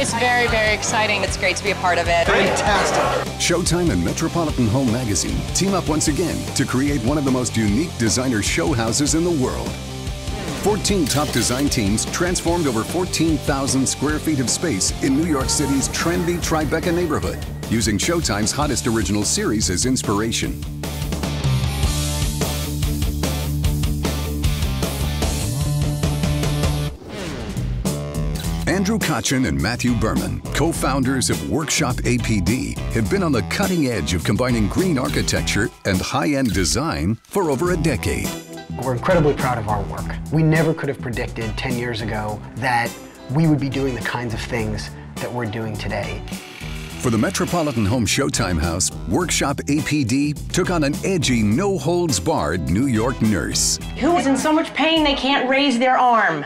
It's very, very exciting. It's great to be a part of it. Fantastic. Showtime and Metropolitan Home Magazine team up once again to create one of the most unique designer show houses in the world. 14 top design teams transformed over 14,000 square feet of space in New York City's trendy Tribeca neighborhood, using Showtime's hottest original series as inspiration. Andrew Kotchen and Matthew Berman, co-founders of Workshop APD, have been on the cutting edge of combining green architecture and high-end design for over a decade. We're incredibly proud of our work. We never could have predicted 10 years ago that we would be doing the kinds of things that we're doing today. For the Metropolitan Home Showtime House, Workshop APD took on an edgy, no-holds-barred New York nurse. Who is in so much pain they can't raise their arm?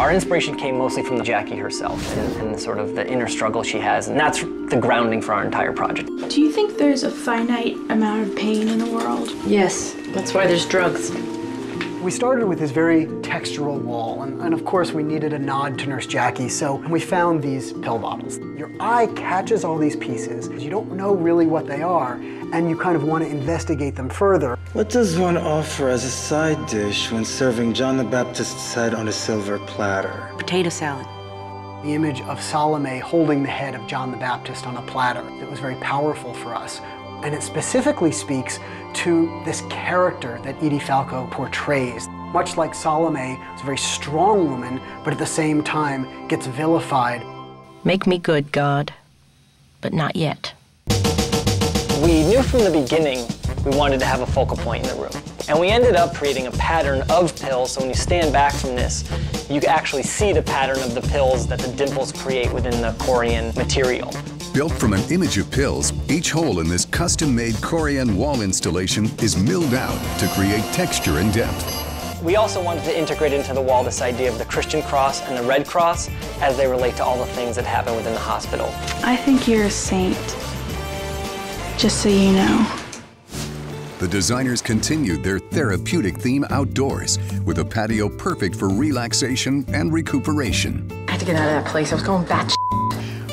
Our inspiration came mostly from Jackie herself and, and, sort of the inner struggle she has, and that's the grounding for our entire project. Do you think there's a finite amount of pain in the world? Yes, that's why there's drugs. We started with this very textural wall, and, and, of course we needed a nod to Nurse Jackie, so we found these pill bottles. Your eye catches all these pieces, you don't know really what they are, and you kind of want to investigate them further. What does one offer as a side dish when serving John the Baptist's head on a silver platter? Potato salad. The image of Salome holding the head of John the Baptist on a platter, that was very powerful for us. And it specifically speaks to this character that Edie Falco portrays. Much like Salome, is a very strong woman, but at the same time gets vilified. Make me good, God, but not yet. We knew from the beginning we wanted to have a focal point in the room. And we ended up creating a pattern of pills, so when you stand back from this, you can actually see the pattern of the pills that the dimples create within the Corian material. Built from an image of pills, each hole in this custom-made Corian wall installation is milled out to create texture and depth. We also wanted to integrate into the wall this idea of the Christian cross and the Red Cross as they relate to all the things that happen within the hospital. I think you're a saint, just so you know. The designers continued their therapeutic theme outdoors with a patio perfect for relaxation and recuperation. I had to get out of that place. I was going batshit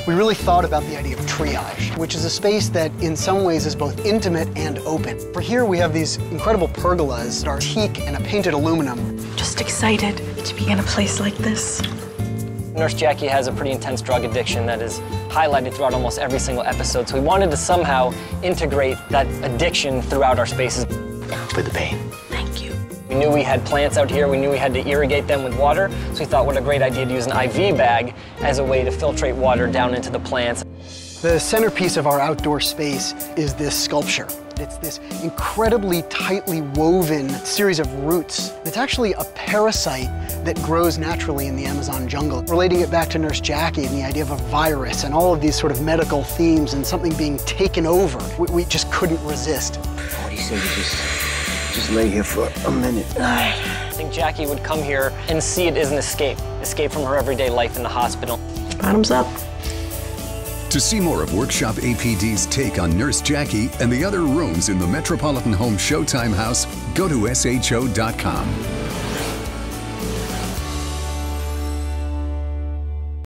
we really thought about the idea of triage, which is a space that in some ways is both intimate and open. For here we have these incredible pergolas that are teak and a painted aluminum. Just excited to be in a place like this. Nurse Jackie has a pretty intense drug addiction that is highlighted throughout almost every single episode, so we wanted to somehow integrate that addiction throughout our spaces. For the pain. We knew we had plants out here, we knew we had to irrigate them with water, so we thought what a great idea to use an IV bag as a way to filtrate water down into the plants. The centerpiece of our outdoor space is this sculpture. It's this incredibly tightly woven series of roots. It's actually a parasite that grows naturally in the Amazon jungle. Relating it back to Nurse Jackie and the idea of a virus and all of these sort of medical themes and something being taken over, we, we just couldn't resist. What do you say we just just lay here for a minute. I think Jackie would come here and see it as an escape, escape from her everyday life in the hospital. Bottoms up. To see more of Workshop APD's take on Nurse Jackie and the other rooms in the Metropolitan Home Showtime House, go to SHO.com.